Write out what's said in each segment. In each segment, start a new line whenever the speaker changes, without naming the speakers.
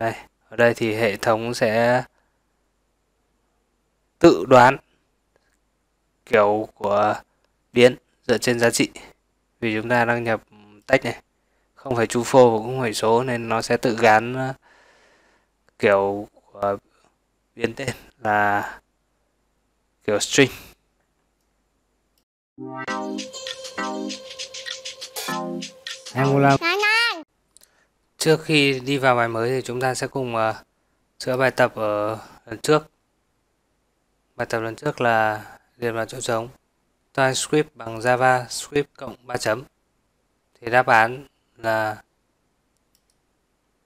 đây ở đây thì hệ thống sẽ tự đoán kiểu của biến dựa trên giá trị. Vì chúng ta đang nhập text này không phải false và cũng phải số nên nó sẽ tự gán ờ, kiểu của biến tên là kiểu string.
Angular
trước khi đi vào bài mới thì chúng ta sẽ cùng uh, sửa bài tập ở lần trước. Bài tập lần trước là điền vào chỗ trống. TypeScript bằng JavaScript cộng 3 chấm. Thì đáp án là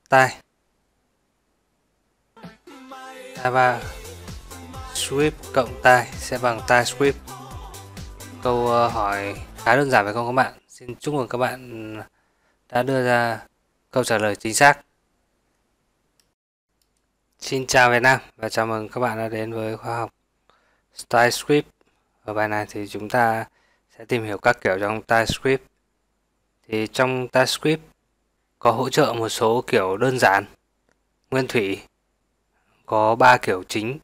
tai. JavaScript cộng tai sẽ bằng TypeScript câu uh, hỏi khá đơn giản phải không các bạn? Xin chúc mừng các bạn đã đưa ra câu trả lời chính xác. Xin chào Việt Nam và chào mừng các bạn đã đến với khoa học TypeScript ở bài này thì chúng ta sẽ tìm hiểu các kiểu trong TypeScript. Thì trong TypeScript có hỗ trợ một số kiểu đơn giản, nguyên thủy, có ba kiểu chính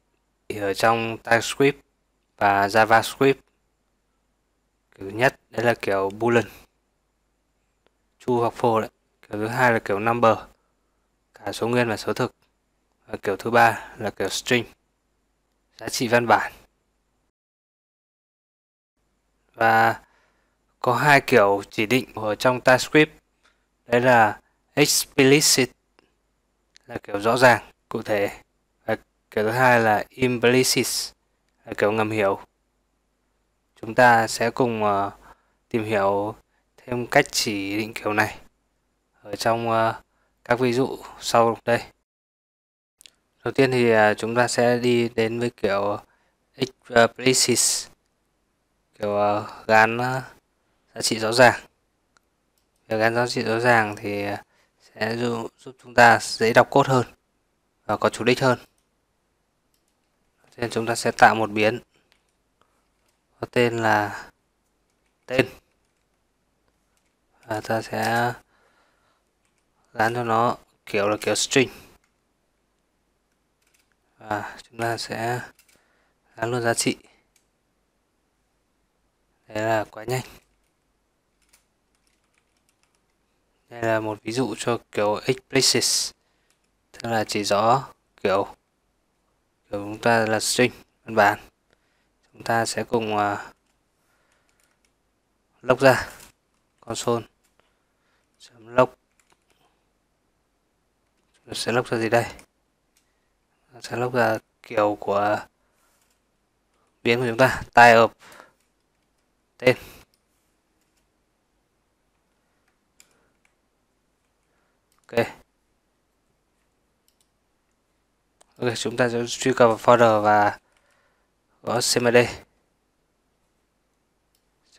ở trong TypeScript và JavaScript. Kiểu nhất, đấy là kiểu boolean, true hoặc false đấy kiểu thứ hai là kiểu number cả số nguyên và số thực. Và kiểu thứ ba là kiểu string giá trị văn bản. Và có hai kiểu chỉ định ở trong TypeScript. Đấy là explicit là kiểu rõ ràng cụ thể. Và kiểu thứ hai là implicit là kiểu ngầm hiểu. Chúng ta sẽ cùng uh, tìm hiểu thêm cách chỉ định kiểu này ở trong ờ, các ví dụ sau đây. Đầu tiên thì à, chúng ta sẽ đi đến với kiểu explicit ờ, kiểu ờ, gắn giá trị rõ ràng. Việc gắn giá trị rõ ràng thì à, sẽ giúp, giúp chúng ta dễ đọc cốt hơn và có chủ đích hơn. Nên chúng ta sẽ tạo một biến. Có tên là tên. Và ta sẽ dán cho nó kiểu là kiểu string. Và chúng ta sẽ dán luôn giá trị. Đấy là quá nhanh. Đây là một ví dụ cho kiểu explicit tức là chỉ rõ kiểu kiểu chúng ta là string văn bản. Chúng ta sẽ cùng à, uh, log ra console chấm sẽ lốc ra gì đây? Sẽ lốc ra kiểu của biến của chúng ta. Type of tên. Ok. Ok chúng ta sẽ truy cập vào folder và gõ cmd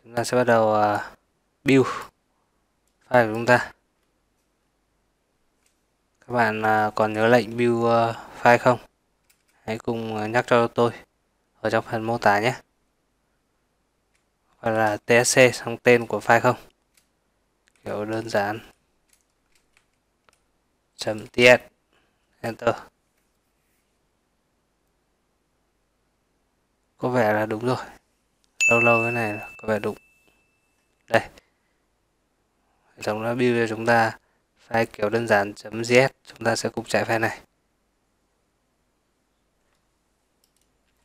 chúng ta sẽ bắt đầu uh, build file của chúng ta các bạn à, còn nhớ lệnh build ờ, file không? Hãy cùng ờ, nhắc cho tôi ở trong phần mô tả nhé. Hoặc là tsc xong tên của file không? Kiểu đơn giản. Chấm ts enter. Có vẻ là đúng rồi. Lâu lâu cái này có vẻ đúng. Đây. Hệ thống đã build cho chúng ta file kiểu đơn giản .js chúng ta sẽ cùng chạy file này.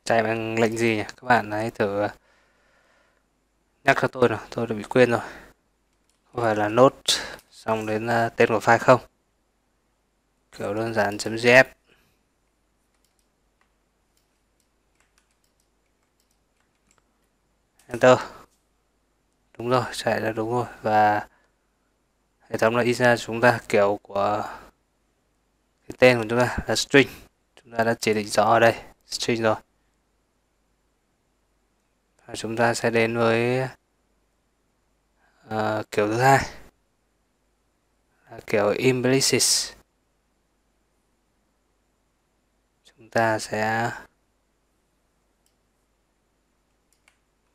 Chạy bằng lệnh gì nhỉ? Các bạn hãy thử ờ, nhắc cho tôi nào, tôi đã bị quên rồi. Không phải là nốt xong đến ờ, tên của file không? Kiểu đơn giản .js enter. Đúng rồi, chạy là đúng rồi. Và hệ thống đã in ra chúng ta kiểu của cái tên của chúng ta là string. Chúng ta đã chỉ định rõ ở đây string rồi. Và chúng ta sẽ đến với uh, kiểu thứ hai. Là kiểu implicit chúng ta sẽ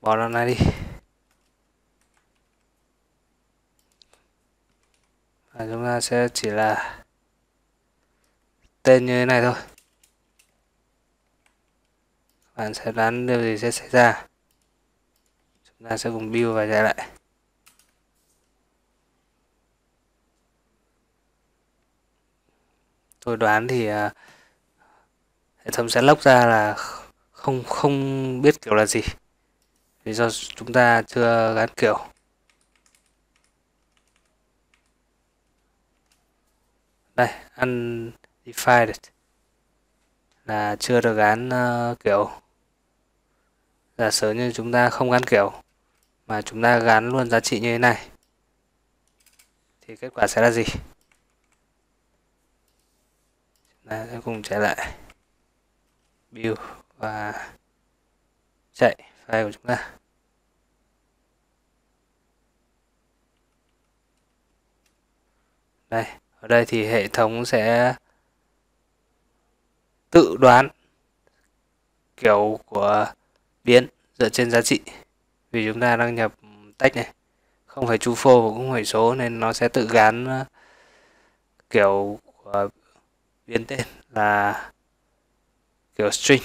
bỏ nó này đi. Và chúng ta sẽ chỉ là tên như thế này thôi. Bạn sẽ đoán điều gì sẽ xảy ra. Chúng ta sẽ cùng build và chạy lại. Tôi đoán thì uh, hệ thống sẽ lốc ra là không không biết kiểu là gì. Vì do chúng ta chưa gắn kiểu. Đây undefined là chưa được gắn uh, ờ, kiểu giả sử như chúng ta không gắn kiểu mà chúng ta gắn luôn giá trị như thế này thì kết quả sẽ là gì? Chúng ta sẽ cùng chạy lại. Build và chạy file của chúng ta. Đây ở đây thì hệ thống sẽ tự đoán kiểu của biến dựa trên giá trị. Vì chúng ta đang nhập tách này, không phải chu phô và cũng phải số, nên nó sẽ tự gán ờ, kiểu của biến tên là kiểu string.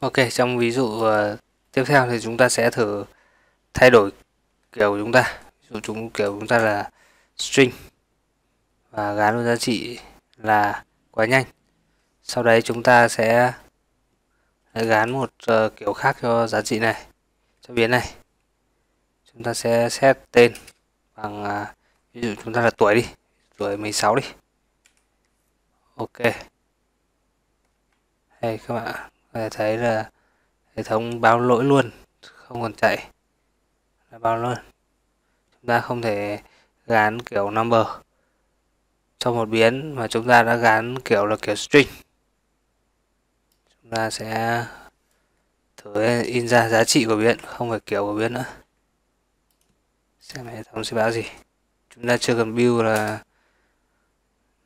Ok, trong ví dụ ờ, tiếp theo thì chúng ta sẽ thử thay đổi kiểu của chúng ta dụ chúng kiểu chúng ta là string. Và gán vào giá trị là quá nhanh. Sau đấy chúng ta sẽ gán một uh, kiểu khác cho giá trị này cho biến này. Chúng ta sẽ set tên bằng uh, ví dụ chúng ta là tuổi đi tuổi 16 đi. Ok. Hay các bạn có thể thấy là hệ thống báo lỗi luôn không còn chạy. Là báo luôn chúng ta không thể gán kiểu number cho một biến mà chúng ta đã gán kiểu là kiểu string. Chúng ta sẽ thử in ra giá trị của biến, không phải kiểu của biến nữa. Xem hệ thống sẽ báo gì. Chúng ta chưa cần build là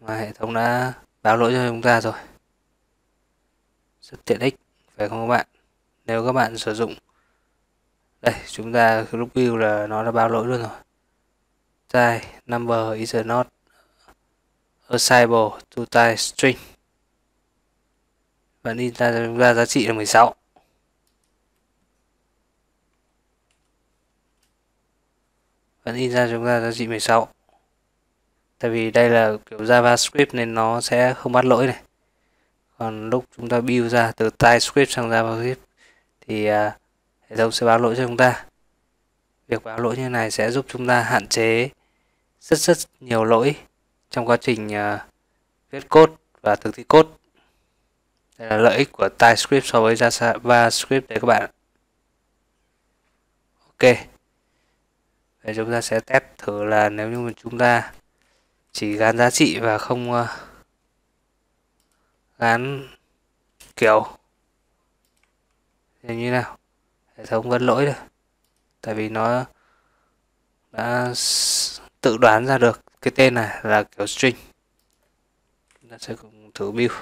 mà hệ thống đã báo lỗi cho chúng ta rồi. Rất tiện ích, phải không các bạn? Nếu các bạn sử dụng đây chúng ta lúc view là nó đã báo lỗi luôn rồi. Type number is not assignable to type string. Và in ra chúng ta giá trị là 16 vẫn in ra chúng ta giá trị 16 tại vì đây là kiểu JavaScript nên nó sẽ không bắt lỗi này. Còn lúc chúng ta build ra từ TypeScript sang JavaScript thì uh, hệ thống sẽ báo lỗi cho chúng ta. Việc báo lỗi như này sẽ giúp chúng ta hạn chế rất rất nhiều lỗi trong quá trình uh, viết code và thực thi code. Đây là lợi ích của TypeScript so với JavaScript đấy các bạn ok. Vậy chúng ta sẽ test thử là nếu như chúng ta chỉ gắn giá trị và không ờ, uh, gắn kiểu. Thì như nào? Hệ thống vẫn lỗi được tại vì nó đã tự đoán ra được cái tên này là kiểu string. Chúng ta sẽ cùng thử build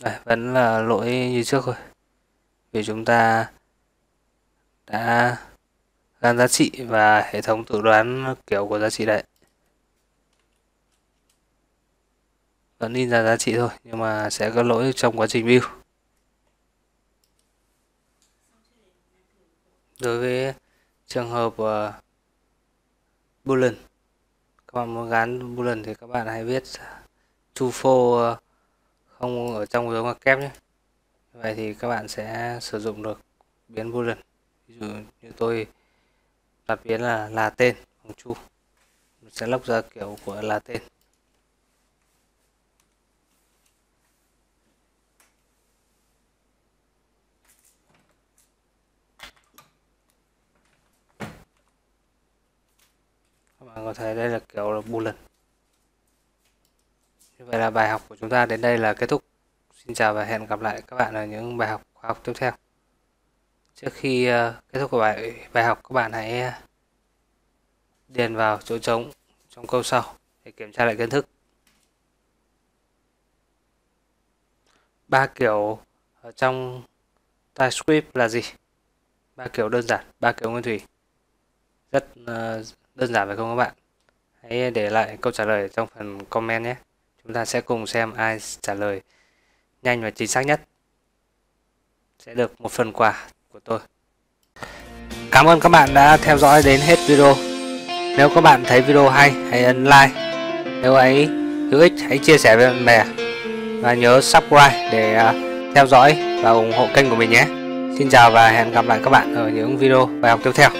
Đây, vẫn là lỗi như trước thôi. Vì chúng ta đã gắn giá trị và hệ thống tự đoán kiểu của giá trị đấy. Vẫn in ra giá trị thôi nhưng mà sẽ có lỗi trong quá trình build đối với trường hợp ờ, uh, boolean các bạn muốn gắn boolean thì các bạn hãy viết true false uh, không ở trong dấu ngoặc kép nhé. Vậy thì các bạn sẽ sử dụng được biến boolean ví dụ như tôi đặc biến là là tên bằng chu. Sẽ lóc ra kiểu của là tên. Các bạn có thấy đây là kiểu là boolean như vậy là bài học của chúng ta đến đây là kết thúc. Xin chào và hẹn gặp lại các bạn ở những bài học khoa học tiếp theo trước khi ờ, kết thúc của bài bài học, các bạn hãy ờ, điền vào chỗ trống trong câu sau để kiểm tra lại kiến thức. Ba kiểu ở trong TypeScript là gì? Ba kiểu đơn giản, ba kiểu nguyên thủy. Rất ờ, đơn giản phải không các bạn? Hãy để lại câu trả lời trong phần comment nhé. Chúng ta sẽ cùng xem ai trả lời nhanh và chính xác nhất. Sẽ được một phần quà tôi. Cảm ơn các bạn đã theo dõi đến hết video. Nếu các bạn thấy video hay, hãy ấn like. Nếu ấy hữu ích, hãy chia sẻ với bạn bè. Và nhớ subscribe để à, theo dõi và ủng hộ kênh của mình nhé. Xin chào và hẹn gặp lại các bạn ở những video bài học tiếp theo.